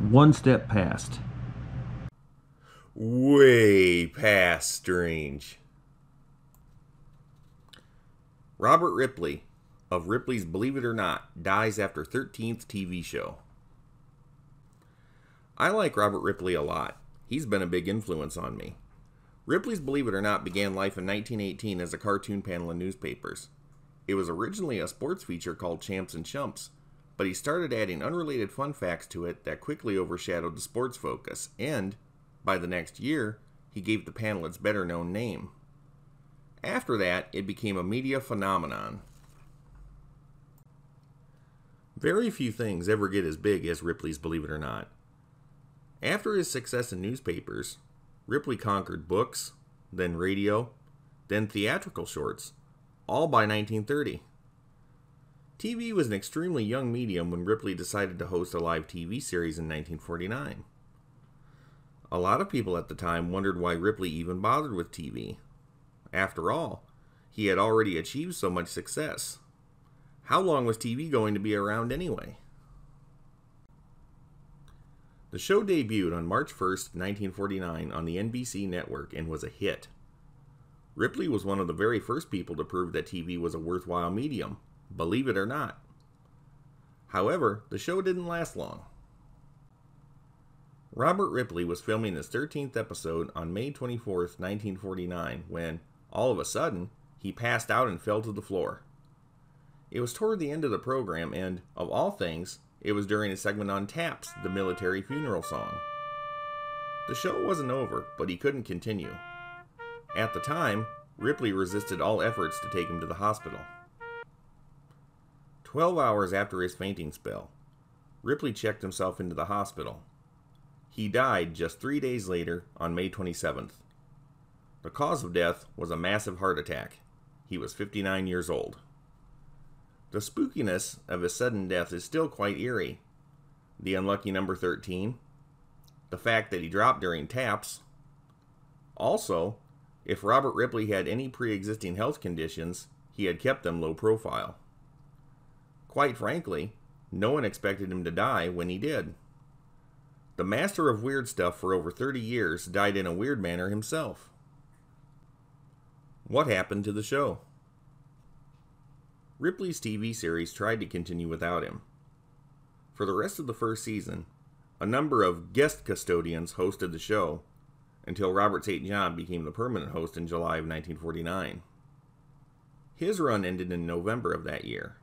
one step past. Way past strange. Robert Ripley of Ripley's Believe It or Not dies after 13th TV show. I like Robert Ripley a lot. He's been a big influence on me. Ripley's Believe It or Not began life in 1918 as a cartoon panel in newspapers. It was originally a sports feature called Champs and Chumps, but he started adding unrelated fun facts to it that quickly overshadowed the sports focus, and, by the next year, he gave the panel its better known name. After that, it became a media phenomenon. Very few things ever get as big as Ripley's Believe It or Not. After his success in newspapers, Ripley conquered books, then radio, then theatrical shorts, all by 1930. TV was an extremely young medium when Ripley decided to host a live TV series in 1949. A lot of people at the time wondered why Ripley even bothered with TV. After all, he had already achieved so much success. How long was TV going to be around anyway? The show debuted on March 1st, 1949 on the NBC network and was a hit. Ripley was one of the very first people to prove that TV was a worthwhile medium, believe it or not. However, the show didn't last long. Robert Ripley was filming his 13th episode on May 24, 1949, when, all of a sudden, he passed out and fell to the floor. It was toward the end of the program, and, of all things, it was during a segment on Taps, the military funeral song. The show wasn't over, but he couldn't continue. At the time, Ripley resisted all efforts to take him to the hospital. Twelve hours after his fainting spell, Ripley checked himself into the hospital. He died just three days later on May 27th. The cause of death was a massive heart attack. He was 59 years old. The spookiness of his sudden death is still quite eerie. The unlucky number 13, the fact that he dropped during taps. Also, if Robert Ripley had any pre existing health conditions, he had kept them low profile. Quite frankly, no one expected him to die when he did. The master of weird stuff for over 30 years died in a weird manner himself. What happened to the show? Ripley's TV series tried to continue without him. For the rest of the first season, a number of guest custodians hosted the show until Robert St. John became the permanent host in July of 1949. His run ended in November of that year.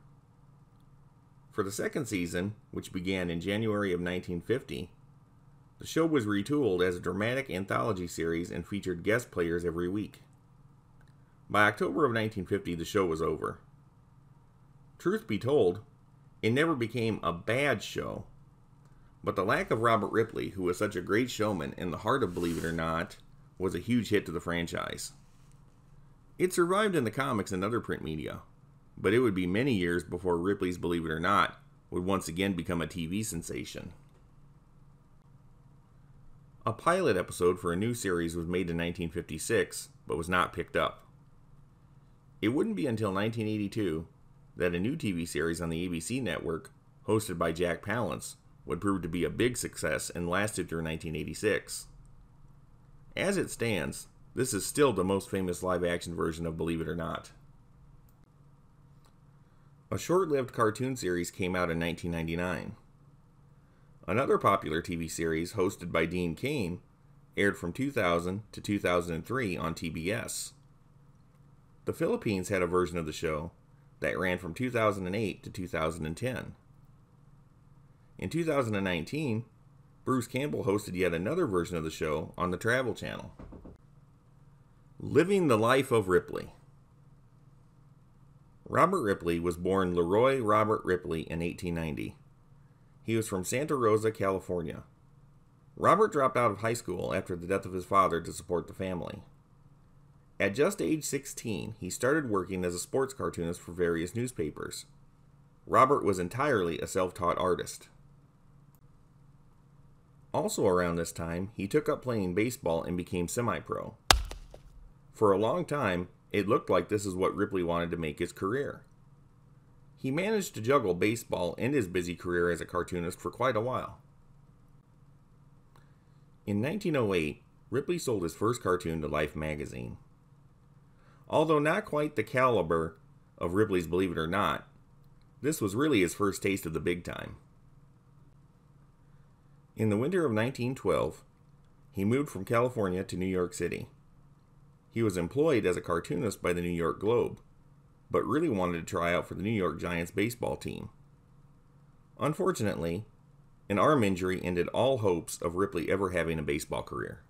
For the second season, which began in January of 1950, the show was retooled as a dramatic anthology series and featured guest players every week. By October of 1950, the show was over. Truth be told, it never became a bad show. But the lack of Robert Ripley, who was such a great showman in the heart of Believe It or Not, was a huge hit to the franchise. It survived in the comics and other print media, but it would be many years before Ripley's Believe It or Not would once again become a TV sensation. A pilot episode for a new series was made in 1956, but was not picked up. It wouldn't be until 1982 that a new TV series on the ABC network, hosted by Jack Palance, would prove to be a big success and lasted through 1986. As it stands, this is still the most famous live action version of Believe It or Not. A short lived cartoon series came out in 1999. Another popular TV series, hosted by Dean Cain, aired from 2000 to 2003 on TBS. The Philippines had a version of the show that ran from 2008 to 2010. In 2019, Bruce Campbell hosted yet another version of the show on the Travel Channel. Living the Life of Ripley. Robert Ripley was born Leroy Robert Ripley in 1890. He was from Santa Rosa, California. Robert dropped out of high school after the death of his father to support the family. At just age 16, he started working as a sports cartoonist for various newspapers. Robert was entirely a self taught artist. Also, around this time, he took up playing baseball and became semi pro. For a long time, it looked like this is what Ripley wanted to make his career. He managed to juggle baseball and his busy career as a cartoonist for quite a while. In 1908, Ripley sold his first cartoon to Life magazine. Although not quite the caliber of Ripley's Believe It or Not, this was really his first taste of the big time. In the winter of 1912, he moved from California to New York City. He was employed as a cartoonist by the New York Globe, but really wanted to try out for the New York Giants baseball team. Unfortunately, an arm injury ended all hopes of Ripley ever having a baseball career.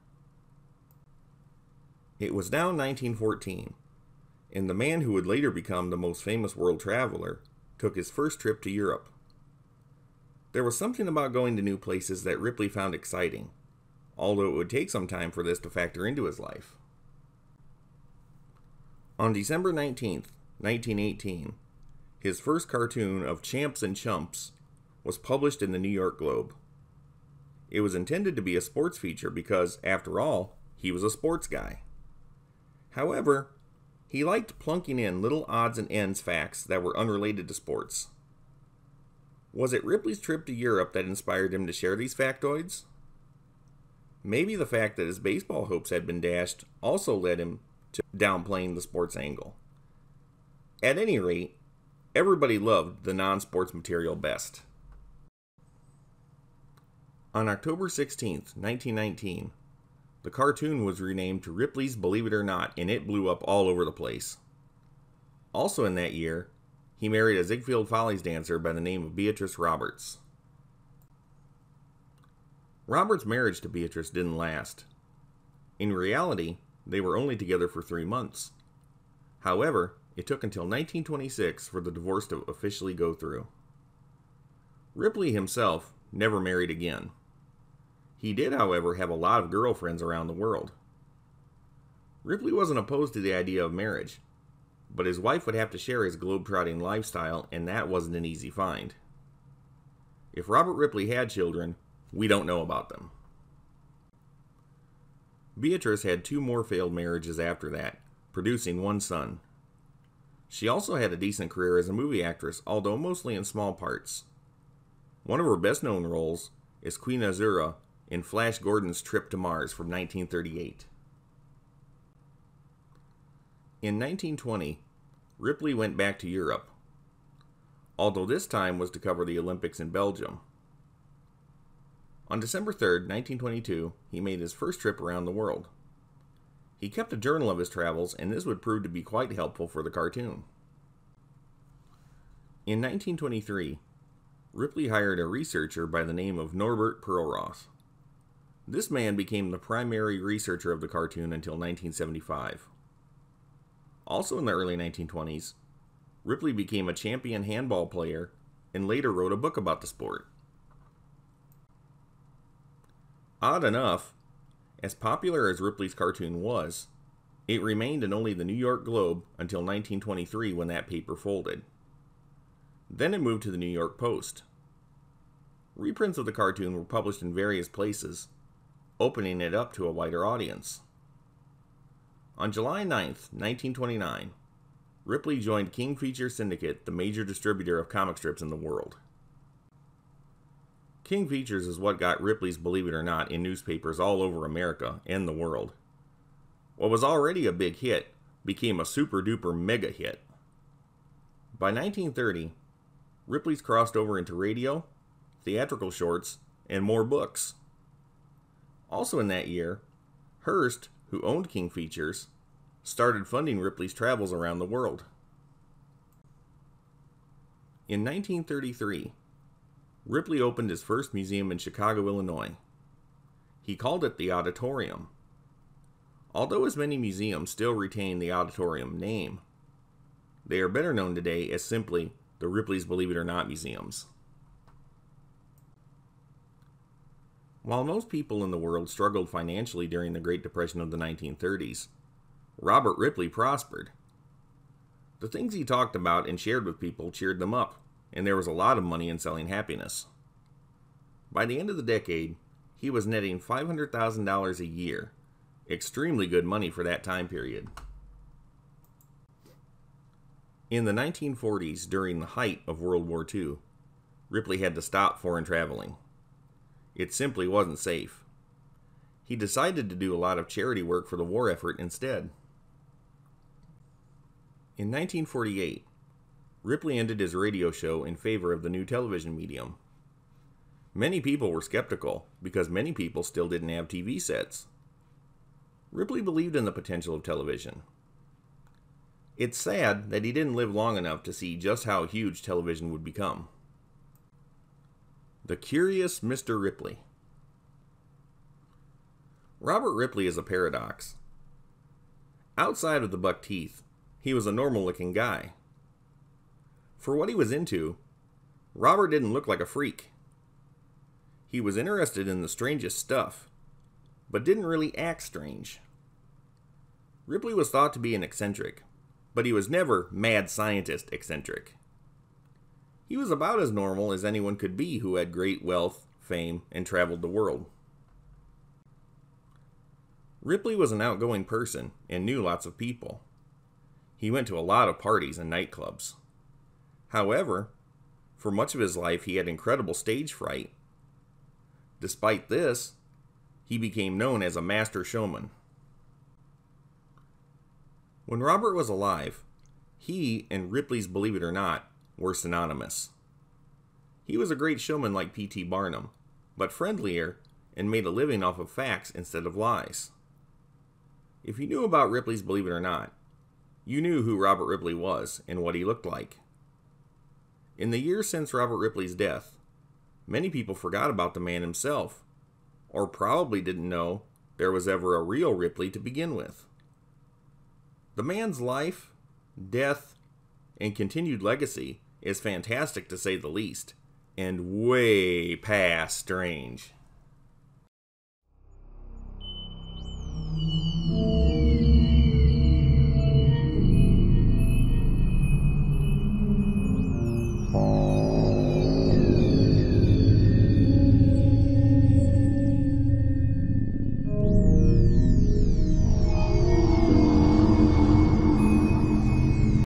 It was now 1914, and the man who would later become the most famous world traveler took his first trip to Europe. There was something about going to new places that Ripley found exciting, although it would take some time for this to factor into his life. On December 19th, 1918, his first cartoon of Champs and Chumps was published in the New York Globe. It was intended to be a sports feature because, after all, he was a sports guy. However, he liked plunking in little odds and ends facts that were unrelated to sports. Was it Ripley's trip to Europe that inspired him to share these factoids? Maybe the fact that his baseball hopes had been dashed also led him to downplaying the sports angle. At any rate, everybody loved the non sports material best. On October 16, 1919, the cartoon was renamed to Ripley's Believe It or Not, and it blew up all over the place. Also in that year, he married a Ziegfeld Follies dancer by the name of Beatrice Roberts. Robert's marriage to Beatrice didn't last. In reality, they were only together for three months. However, it took until 1926 for the divorce to officially go through. Ripley himself never married again. He did, however, have a lot of girlfriends around the world. Ripley wasn't opposed to the idea of marriage, but his wife would have to share his globe-trotting lifestyle, and that wasn't an easy find. If Robert Ripley had children, we don't know about them. Beatrice had two more failed marriages after that, producing one son. She also had a decent career as a movie actress, although mostly in small parts. One of her best known roles is Queen Azura in Flash Gordon's Trip to Mars from 1938. In 1920, Ripley went back to Europe, although this time was to cover the Olympics in Belgium. On December 3, 1922, he made his first trip around the world. He kept a journal of his travels, and this would prove to be quite helpful for the cartoon. In 1923, Ripley hired a researcher by the name of Norbert Perlroth. This man became the primary researcher of the cartoon until 1975. Also in the early 1920s, Ripley became a champion handball player and later wrote a book about the sport. Odd enough, as popular as Ripley's cartoon was, it remained in only the New York Globe until 1923 when that paper folded. Then it moved to the New York Post. Reprints of the cartoon were published in various places, opening it up to a wider audience. On July 9, 1929, Ripley joined King Feature Syndicate, the major distributor of comic strips in the world. King Features is what got Ripley's Believe It or Not in newspapers all over America and the world. What was already a big hit became a super duper mega hit. By 1930, Ripley's crossed over into radio, theatrical shorts, and more books. Also in that year, Hearst, who owned King Features, started funding Ripley's travels around the world. In 1933, Ripley opened his first museum in Chicago, Illinois. He called it the Odditorium. Although as many museums still retain the Odditorium name, they are better known today as simply the Ripley's Believe It or Not museums. While most people in the world struggled financially during the Great Depression of the 1930s, Robert Ripley prospered. The things he talked about and shared with people cheered them up, and there was a lot of money in selling happiness. By the end of the decade, he was netting $500,000 a year, extremely good money for that time period. In the 1940s, during the height of World War II, Ripley had to stop foreign traveling. It simply wasn't safe. he decided to do a lot of charity work for the war effort instead. In 1948, Ripley ended his radio show in favor of the new television medium. Many people were skeptical because many people still didn't have TV sets. Ripley believed in the potential of television. It's sad that he didn't live long enough to see just how huge television would become. The Curious Mr. Ripley. Robert Ripley is a paradox. Outside of the buck teeth, he was a normal looking guy. For what he was into, Robert didn't look like a freak. He was interested in the strangest stuff, but didn't really act strange. Ripley was thought to be an eccentric, but he was never mad scientist eccentric. He was about as normal as anyone could be who had great wealth, fame, and traveled the world. Ripley was an outgoing person and knew lots of people. He went to a lot of parties and nightclubs. However, for much of his life, he had incredible stage fright. Despite this, he became known as a master showman. When Robert was alive, he and Ripley's Believe It or Not were synonymous. He was a great showman like P.T. Barnum, but friendlier and made a living off of facts instead of lies. If you knew about Ripley's Believe It or Not, you knew who Robert Ripley was and what he looked like. In the years since Robert Ripley's death, many people forgot about the man himself, or probably didn't know there was ever a real Ripley to begin with. The man's life, death, and continued legacy is fantastic to say the least, and way past strange.